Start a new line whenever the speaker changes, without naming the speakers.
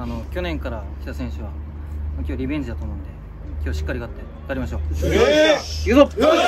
あの去年から来た選手は今日リベンジだと思うんで今日しっかり勝ってやりましょう。
えー、
行くぞ
よしぞ